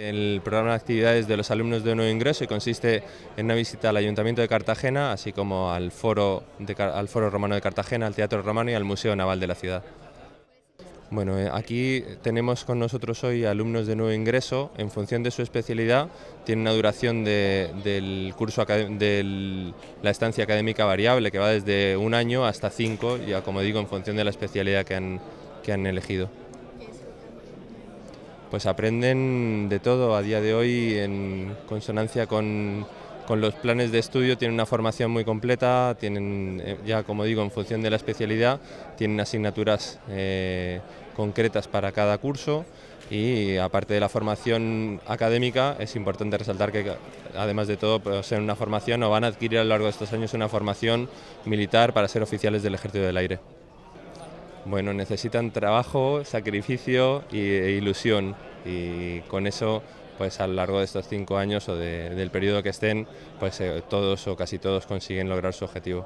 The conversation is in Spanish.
El programa de actividades de los alumnos de nuevo ingreso y consiste en una visita al Ayuntamiento de Cartagena, así como al Foro, Romano de Cartagena, al Teatro Romano y al Museo Naval de la ciudad. Bueno, eh, aquí tenemos con nosotros hoy alumnos de nuevo ingreso. En función de su especialidad, tiene una duración del curso de la estancia académica variable, que va desde un año hasta cinco, ya como digo, en función de la especialidad que han elegido. Pues aprenden de todo a día de hoy en consonancia con, los planes de estudio, tienen una formación muy completa, tienen eh, ya como digo en función de la especialidad, tienen asignaturas eh, concretas para cada curso y aparte de la formación académica es importante resaltar que además de todo pues, en una formación o van a adquirir a lo largo de estos años una formación militar para ser oficiales del Ejército del Aire. Bueno, necesitan trabajo, sacrificio e ilusión y con eso pues a lo largo de estos cinco años o del periodo que estén, pues eh, todos o casi todos consiguen lograr su objetivo.